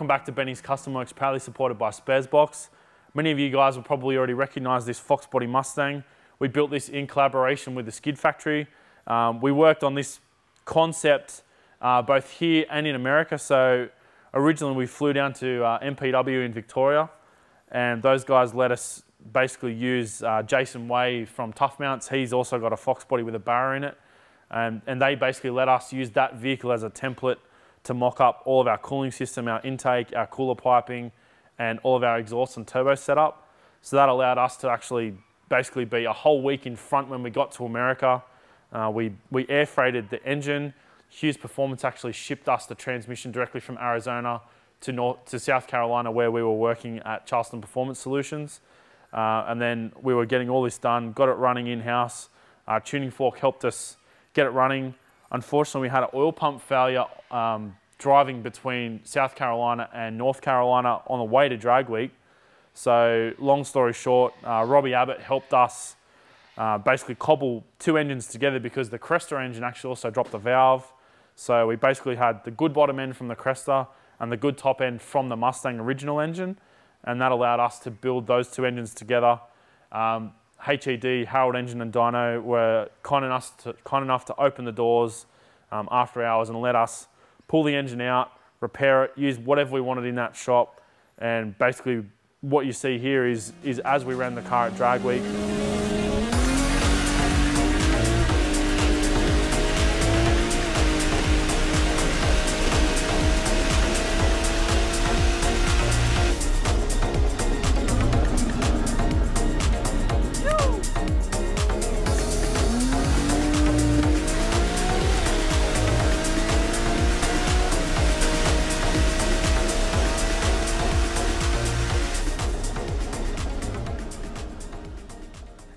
Welcome back to Benny's Custom Works, proudly supported by Sparesbox. Many of you guys will probably already recognize this Fox Body Mustang. We built this in collaboration with the Skid Factory. Um, we worked on this concept uh, both here and in America. So originally we flew down to uh, MPW in Victoria and those guys let us basically use uh, Jason Way from Tough Mounts. He's also got a Fox body with a barra in it. And, and they basically let us use that vehicle as a template to mock up all of our cooling system, our intake, our cooler piping, and all of our exhaust and turbo setup. So that allowed us to actually basically be a whole week in front when we got to America. Uh, we, we air freighted the engine. Hughes Performance actually shipped us the transmission directly from Arizona to, North, to South Carolina where we were working at Charleston Performance Solutions. Uh, and then we were getting all this done, got it running in-house. Our tuning fork helped us get it running. Unfortunately, we had an oil pump failure um, driving between South Carolina and North Carolina on the way to drag week. So long story short, uh, Robbie Abbott helped us uh, basically cobble two engines together because the Cresta engine actually also dropped a valve. So we basically had the good bottom end from the Cresta and the good top end from the Mustang original engine. And that allowed us to build those two engines together. Um, HED, Harrell Engine and Dyno were kind enough to, kind enough to open the doors um, after hours and let us pull the engine out, repair it, use whatever we wanted in that shop. And basically what you see here is, is as we ran the car at drag week,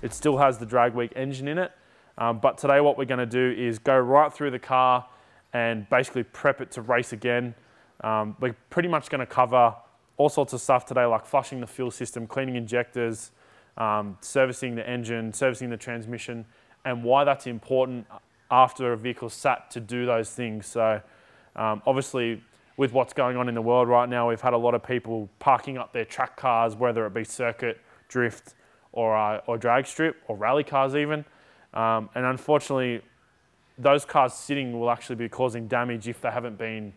It still has the drag week engine in it. Um, but today what we're gonna do is go right through the car and basically prep it to race again. Um, we're pretty much gonna cover all sorts of stuff today like flushing the fuel system, cleaning injectors, um, servicing the engine, servicing the transmission, and why that's important after a vehicle's sat to do those things. So um, obviously with what's going on in the world right now, we've had a lot of people parking up their track cars, whether it be circuit, drift, or, uh, or drag strip or rally cars even. Um, and unfortunately, those cars sitting will actually be causing damage if they haven't been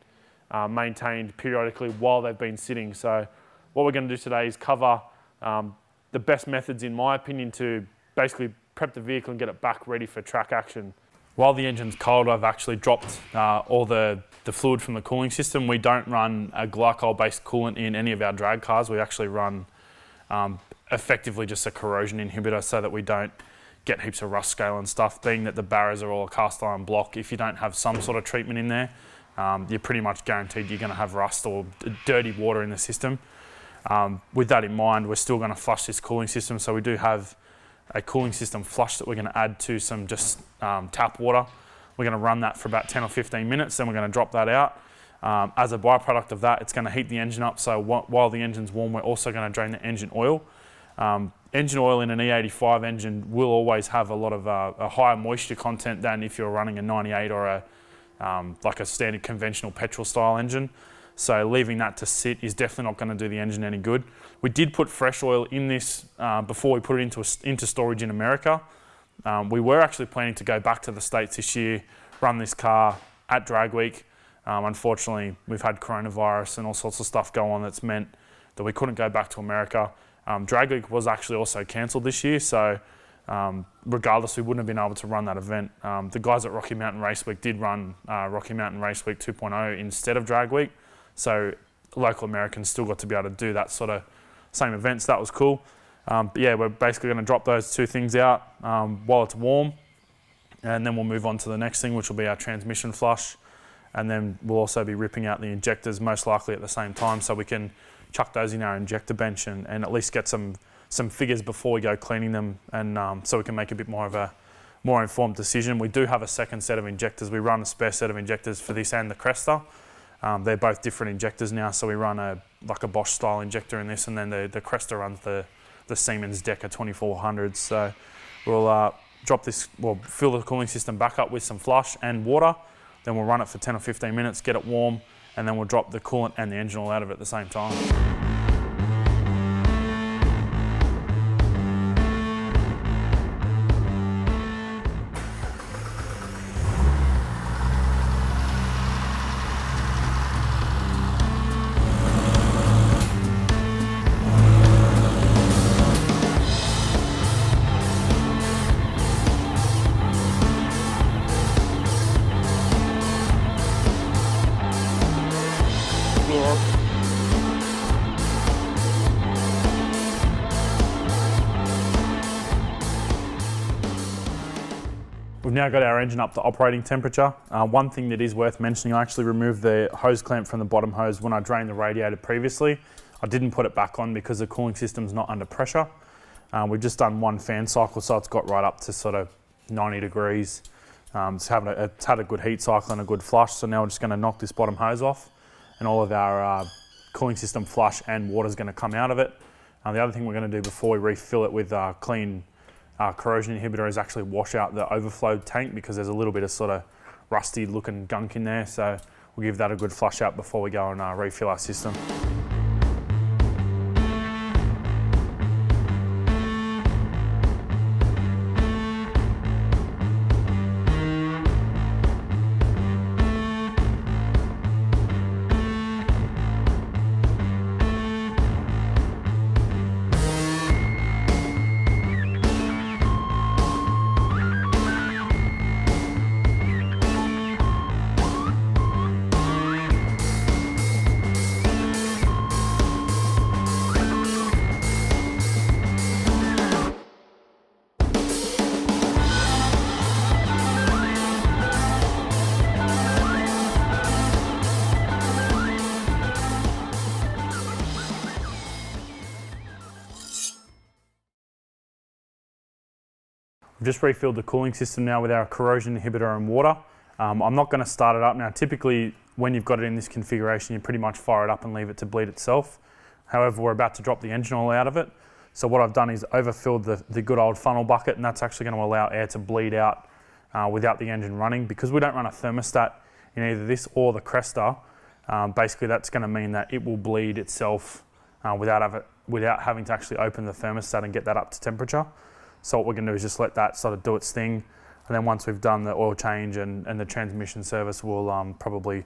uh, maintained periodically while they've been sitting. So what we're going to do today is cover um, the best methods, in my opinion, to basically prep the vehicle and get it back ready for track action. While the engine's cold, I've actually dropped uh, all the, the fluid from the cooling system. We don't run a glycol-based coolant in any of our drag cars. We actually run um, effectively just a corrosion inhibitor so that we don't get heaps of rust scale and stuff, being that the Barras are all a cast iron block. If you don't have some sort of treatment in there, um, you're pretty much guaranteed you're going to have rust or dirty water in the system. Um, with that in mind, we're still going to flush this cooling system. So we do have a cooling system flush that we're going to add to some just um, tap water. We're going to run that for about 10 or 15 minutes, then we're going to drop that out. Um, as a byproduct of that, it's going to heat the engine up. So while the engine's warm, we're also going to drain the engine oil. Um, engine oil in an E85 engine will always have a lot of uh, a higher moisture content than if you're running a 98 or a um, like a standard conventional petrol style engine. So leaving that to sit is definitely not going to do the engine any good. We did put fresh oil in this uh, before we put it into, a, into storage in America. Um, we were actually planning to go back to the States this year, run this car at drag week. Um, unfortunately, we've had coronavirus and all sorts of stuff go on that's meant that we couldn't go back to America. Um, Drag Week was actually also cancelled this year, so um, regardless, we wouldn't have been able to run that event. Um, the guys at Rocky Mountain Race Week did run uh, Rocky Mountain Race Week 2.0 instead of Drag Week, so local Americans still got to be able to do that sort of same events. that was cool. Um, but yeah, we're basically going to drop those two things out um, while it's warm, and then we'll move on to the next thing, which will be our transmission flush, and then we'll also be ripping out the injectors most likely at the same time, so we can chuck those in our injector bench and, and at least get some some figures before we go cleaning them and um, so we can make a bit more of a more informed decision. We do have a second set of injectors. We run a spare set of injectors for this and the Cresta. Um, they're both different injectors now, so we run a like a Bosch style injector in this, and then the, the Cresta runs the, the Siemens Deka 2400s. So we'll uh, drop this, we'll fill the cooling system back up with some flush and water, then we'll run it for 10 or 15 minutes, get it warm, and then we'll drop the coolant and the engine oil out of it at the same time. Now got our engine up to operating temperature. Uh, one thing that is worth mentioning, I actually removed the hose clamp from the bottom hose when I drained the radiator previously. I didn't put it back on because the cooling system's not under pressure. Uh, we've just done one fan cycle, so it's got right up to sort of 90 degrees. Um, it's, having a, it's had a good heat cycle and a good flush, so now we're just gonna knock this bottom hose off and all of our uh, cooling system flush and water is gonna come out of it. Uh, the other thing we're gonna do before we refill it with uh, clean uh, corrosion inhibitor is actually wash out the overflow tank because there's a little bit of sort of rusty looking gunk in there. So we'll give that a good flush out before we go and uh, refill our system. We've just refilled the cooling system now with our corrosion inhibitor and water. Um, I'm not going to start it up now. Typically, when you've got it in this configuration, you pretty much fire it up and leave it to bleed itself. However, we're about to drop the engine oil out of it. So what I've done is overfilled the, the good old funnel bucket, and that's actually going to allow air to bleed out uh, without the engine running. Because we don't run a thermostat in either this or the Cresta, um, basically that's going to mean that it will bleed itself uh, without, without having to actually open the thermostat and get that up to temperature. So what we're going to do is just let that sort of do its thing. And then once we've done the oil change and, and the transmission service, we'll um, probably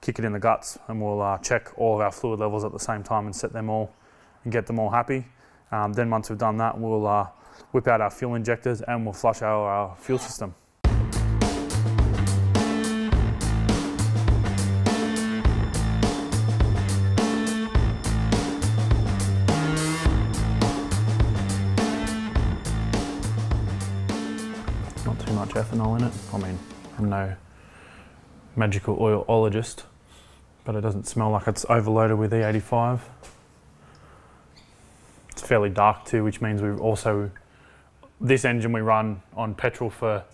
kick it in the guts and we'll uh, check all of our fluid levels at the same time and set them all and get them all happy. Um, then once we've done that, we'll uh, whip out our fuel injectors and we'll flush our, our fuel system. Ethanol in it. I mean, I'm no magical oilologist, but it doesn't smell like it's overloaded with E85. It's fairly dark too, which means we've also, this engine we run on petrol for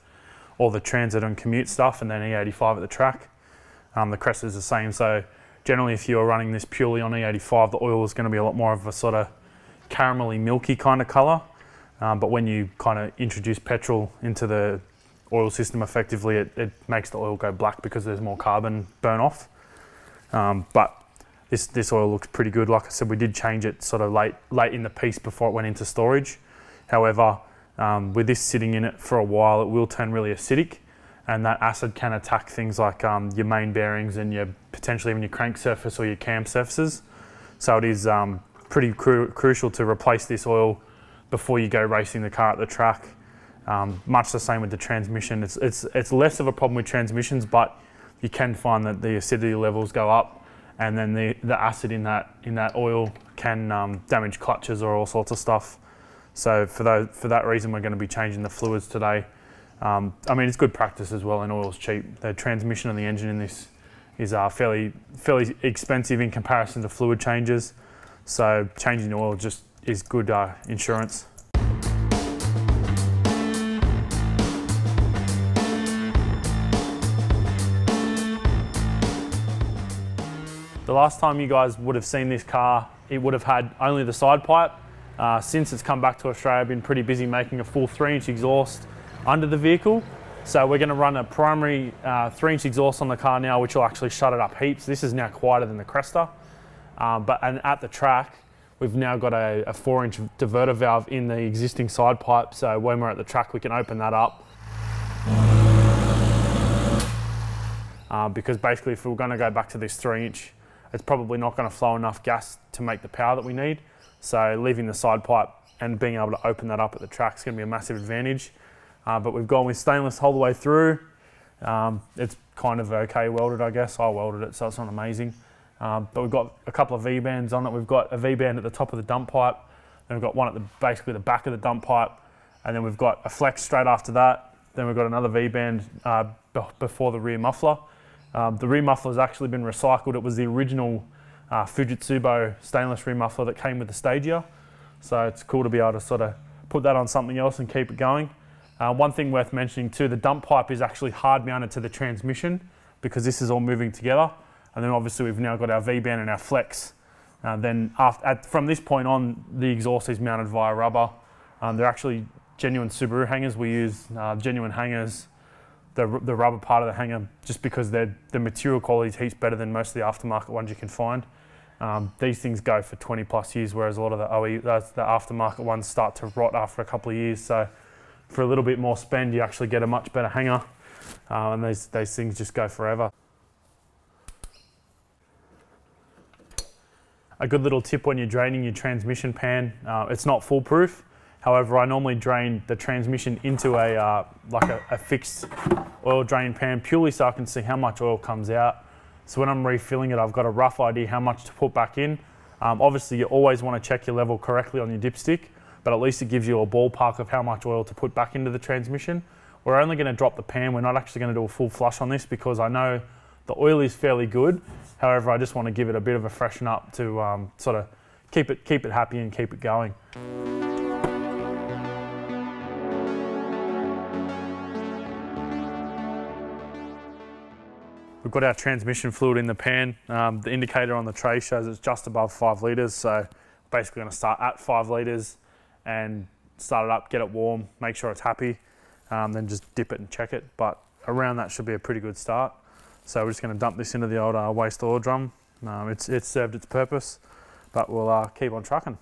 all the transit and commute stuff and then E85 at the track. Um, the Cresta is the same, so generally if you're running this purely on E85, the oil is going to be a lot more of a sort of caramelly milky kind of colour. Um, but when you kind of introduce petrol into the oil system effectively, it, it makes the oil go black because there's more carbon burn off. Um, but this, this oil looks pretty good. Like I said, we did change it sort of late, late in the piece before it went into storage. However, um, with this sitting in it for a while, it will turn really acidic and that acid can attack things like um, your main bearings and your potentially even your crank surface or your cam surfaces. So it is um, pretty cru crucial to replace this oil before you go racing the car at the track. Um, much the same with the transmission. It's, it's, it's less of a problem with transmissions, but you can find that the acidity levels go up and then the, the acid in that, in that oil can um, damage clutches or all sorts of stuff. So for, those, for that reason, we're going to be changing the fluids today. Um, I mean, it's good practice as well, and oil's cheap. The transmission and the engine in this is uh, fairly, fairly expensive in comparison to fluid changes. So changing the oil just is good uh, insurance. The last time you guys would have seen this car, it would have had only the side pipe. Uh, since it's come back to Australia, I've been pretty busy making a full three inch exhaust under the vehicle. So we're going to run a primary uh, three inch exhaust on the car now, which will actually shut it up heaps. This is now quieter than the Cresta. Um, but and at the track, we've now got a, a four inch diverter valve in the existing side pipe. So when we're at the track, we can open that up. Uh, because basically if we're going to go back to this three inch, it's probably not going to flow enough gas to make the power that we need. So leaving the side pipe and being able to open that up at the track is going to be a massive advantage. Uh, but we've gone with stainless all the way through. Um, it's kind of okay welded, I guess. I welded it, so it's not amazing. Um, but we've got a couple of V-bands on it. We've got a V-band at the top of the dump pipe, then we've got one at the basically the back of the dump pipe, and then we've got a flex straight after that. Then we've got another V-band uh, before the rear muffler. Um, the rear muffler has actually been recycled. It was the original uh, Fujitsubo stainless rear muffler that came with the Stagea. So it's cool to be able to sort of put that on something else and keep it going. Uh, one thing worth mentioning too, the dump pipe is actually hard mounted to the transmission because this is all moving together. And then obviously we've now got our V-band and our flex. Uh, then after, at, from this point on, the exhaust is mounted via rubber. Um, they're actually genuine Subaru hangers. We use uh, genuine hangers, the, the rubber part of the hanger, just because the material quality is heaps better than most of the aftermarket ones you can find. Um, these things go for 20 plus years, whereas a lot of the OE, the aftermarket ones start to rot after a couple of years. So for a little bit more spend, you actually get a much better hanger, uh, and these, these things just go forever. A good little tip when you're draining your transmission pan, uh, it's not foolproof. However, I normally drain the transmission into a uh, like a, a fixed oil drain pan purely so I can see how much oil comes out so when I'm refilling it, I've got a rough idea how much to put back in. Um, obviously, you always want to check your level correctly on your dipstick, but at least it gives you a ballpark of how much oil to put back into the transmission. We're only going to drop the pan. We're not actually going to do a full flush on this because I know the oil is fairly good. However, I just want to give it a bit of a freshen up to um, sort of keep it, keep it happy and keep it going. We've got our transmission fluid in the pan. Um, the indicator on the tray shows it's just above five litres. So basically going to start at five litres and start it up, get it warm, make sure it's happy, um, then just dip it and check it. But around that should be a pretty good start. So we're just going to dump this into the old uh, waste oil drum. Um, it's, it's served its purpose, but we'll uh, keep on trucking.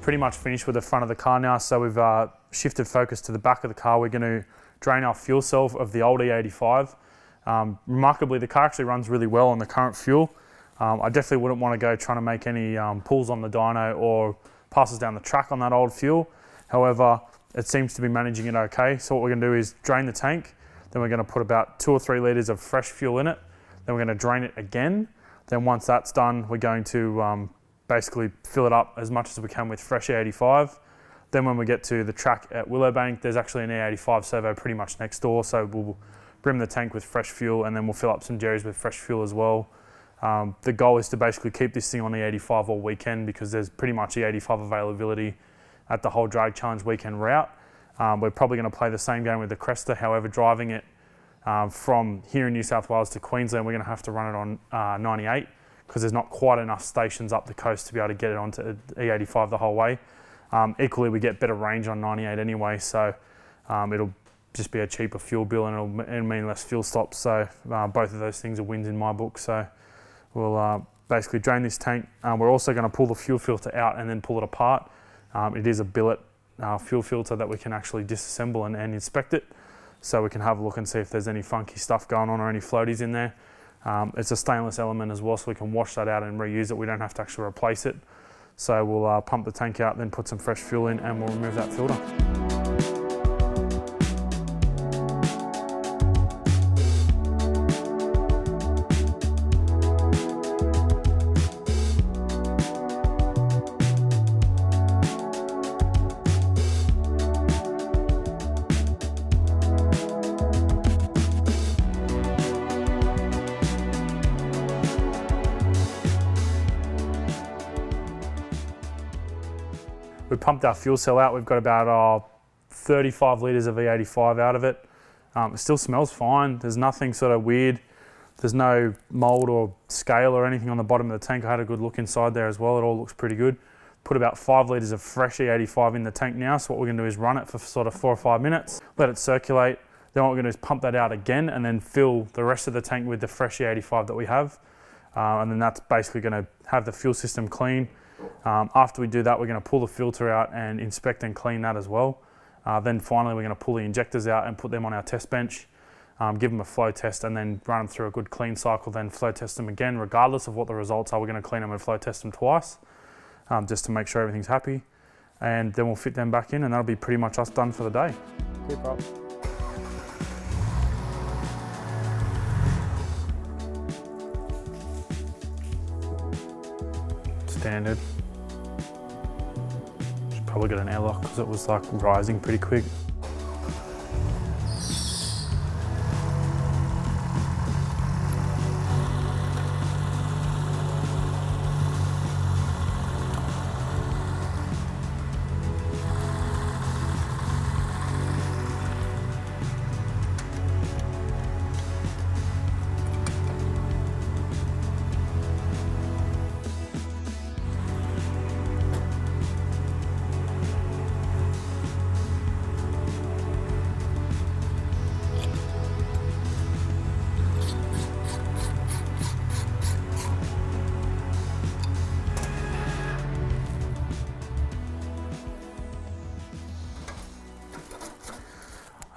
Pretty much finished with the front of the car now, so we've uh, shifted focus to the back of the car. We're going to drain our fuel cell of the old E85. Um, remarkably, the car actually runs really well on the current fuel. Um, I definitely wouldn't want to go trying to make any um, pulls on the dyno or passes down the track on that old fuel. However, it seems to be managing it okay. So what we're going to do is drain the tank, then we're going to put about two or three litres of fresh fuel in it, then we're going to drain it again. Then once that's done, we're going to um, basically fill it up as much as we can with fresh E85. Then when we get to the track at Willowbank, there's actually an E85 servo pretty much next door, so we'll brim the tank with fresh fuel and then we'll fill up some jerrys with fresh fuel as well. Um, the goal is to basically keep this thing on the 85 all weekend because there's pretty much the 85 availability at the whole drag challenge weekend route. Um, we're probably going to play the same game with the Cresta, however, driving it um, from here in New South Wales to Queensland, we're going to have to run it on uh, 98 because there's not quite enough stations up the coast to be able to get it onto E85 the whole way. Um, equally, we get better range on 98 anyway, so um, it'll just be a cheaper fuel bill and it'll, it'll mean less fuel stops. So uh, both of those things are wins in my book. So we'll uh, basically drain this tank. Um, we're also going to pull the fuel filter out and then pull it apart. Um, it is a billet uh, fuel filter that we can actually disassemble and, and, inspect it. So we can have a look and see if there's any funky stuff going on or any floaties in there. Um, it's a stainless element as well, so we can wash that out and reuse it. We don't have to actually replace it. So we'll uh, pump the tank out, then put some fresh fuel in and we'll remove that filter. Pumped our fuel cell out. We've got about uh, 35 litres of E85 out of it. Um, it still smells fine. There's nothing sort of weird. There's no mold or scale or anything on the bottom of the tank. I had a good look inside there as well. It all looks pretty good. Put about five litres of fresh E85 in the tank now. So what we're gonna do is run it for sort of four or five minutes, let it circulate. Then what we're gonna do is pump that out again and then fill the rest of the tank with the fresh E85 that we have. Uh, and then that's basically gonna have the fuel system clean, um, after we do that, we're going to pull the filter out and inspect and clean that as well. Uh, then finally, we're going to pull the injectors out and put them on our test bench, um, give them a flow test, and then run them through a good clean cycle, then flow test them again. Regardless of what the results are, we're going to clean them and flow test them twice um, just to make sure everything's happy. And then we'll fit them back in, and that'll be pretty much us done for the day. Standard. Should Probably got an airlock because it was like rising pretty quick.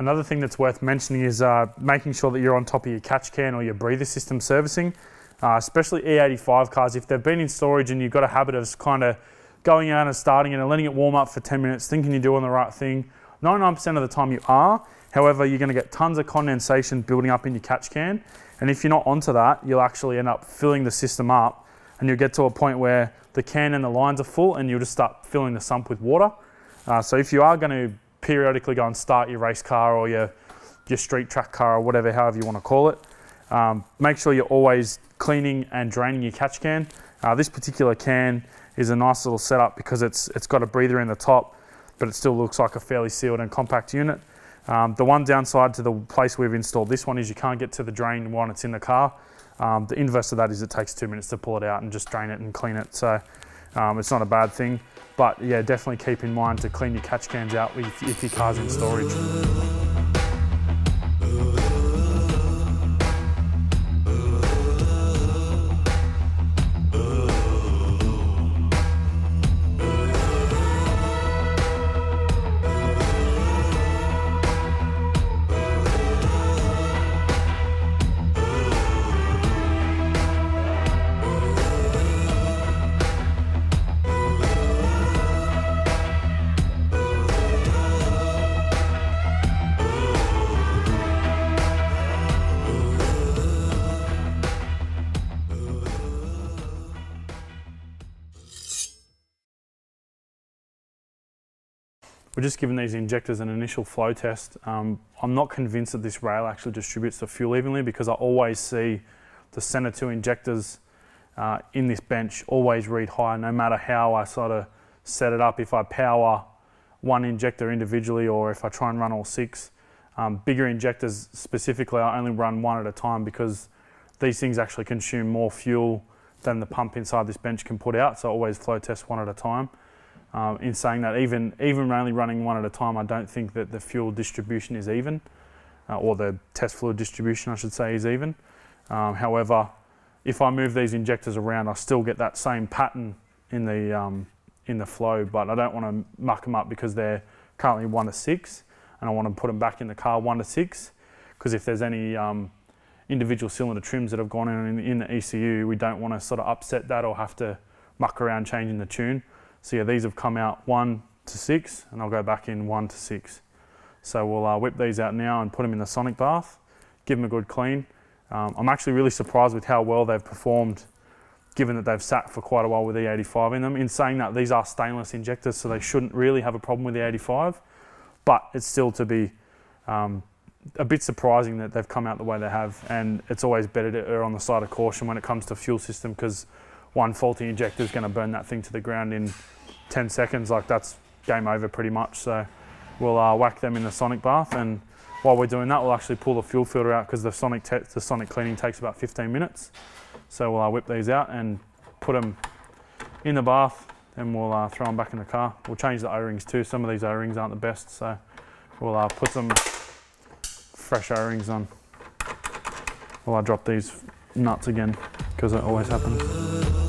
Another thing that's worth mentioning is uh, making sure that you're on top of your catch can or your breather system servicing, uh, especially E85 cars. If they've been in storage and you've got a habit of kind of going out and starting it and letting it warm up for 10 minutes, thinking you're doing the right thing, 99% of the time you are. However, you're going to get tons of condensation building up in your catch can. And if you're not onto that, you'll actually end up filling the system up and you'll get to a point where the can and the lines are full and you'll just start filling the sump with water. Uh, so if you are going to periodically go and start your race car or your, your street track car or whatever, however you want to call it. Um, make sure you're always cleaning and draining your catch can. Uh, this particular can is a nice little setup because it's, it's got a breather in the top, but it still looks like a fairly sealed and compact unit. Um, the one downside to the place we've installed this one is you can't get to the drain when it's in the car. Um, the inverse of that is it takes two minutes to pull it out and just drain it and clean it. So um, it's not a bad thing. But yeah, definitely keep in mind to clean your catch cans out if, if your car's in storage. We're just giving these injectors an initial flow test. Um, I'm not convinced that this rail actually distributes the fuel evenly because I always see the center two injectors uh, in this bench always read high no matter how I sort of set it up. If I power one injector individually or if I try and run all six. Um, bigger injectors specifically, I only run one at a time because these things actually consume more fuel than the pump inside this bench can put out. So I always flow test one at a time. Um, in saying that, even even only running one at a time, I don't think that the fuel distribution is even, uh, or the test fluid distribution, I should say, is even. Um, however, if I move these injectors around, I still get that same pattern in the um, in the flow, but I don't want to muck them up because they're currently one to six, and I want to put them back in the car one to six, because if there's any um, individual cylinder trims that have gone in, in the ECU, we don't want to sort of upset that or have to muck around changing the tune. So yeah, these have come out one to six, and I'll go back in one to six. So we'll uh, whip these out now and put them in the sonic bath, give them a good clean. Um, I'm actually really surprised with how well they've performed given that they've sat for quite a while with E85 in them. In saying that, these are stainless injectors, so they shouldn't really have a problem with the 85, but it's still to be um, a bit surprising that they've come out the way they have, and it's always better to err on the side of caution when it comes to fuel system because one faulty injector is going to burn that thing to the ground in 10 seconds. Like that's game over pretty much. So we'll uh, whack them in the sonic bath, and while we're doing that, we'll actually pull the fuel filter out because the sonic the sonic cleaning takes about 15 minutes. So we'll uh, whip these out and put them in the bath, and we'll uh, throw them back in the car. We'll change the O-rings too. Some of these O-rings aren't the best, so we'll uh, put some fresh O-rings on. Well, I drop these nuts again because it always happens.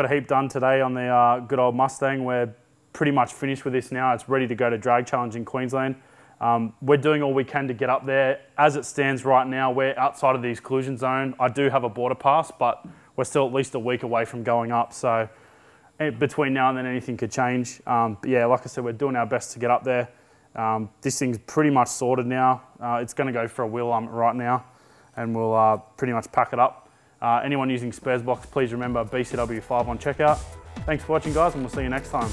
Got a heap done today on the uh, good old Mustang. We're pretty much finished with this now. It's ready to go to drag challenge in Queensland. Um, we're doing all we can to get up there. As it stands right now, we're outside of the exclusion zone. I do have a border pass, but we're still at least a week away from going up. So eh, between now and then, anything could change. Um, but yeah, like I said, we're doing our best to get up there. Um, this thing's pretty much sorted now. Uh, it's going to go for a wheel arm right now, and we'll uh, pretty much pack it up. Uh, anyone using Sparesbox, please remember BCW5 on checkout. Thanks for watching, guys, and we'll see you next time.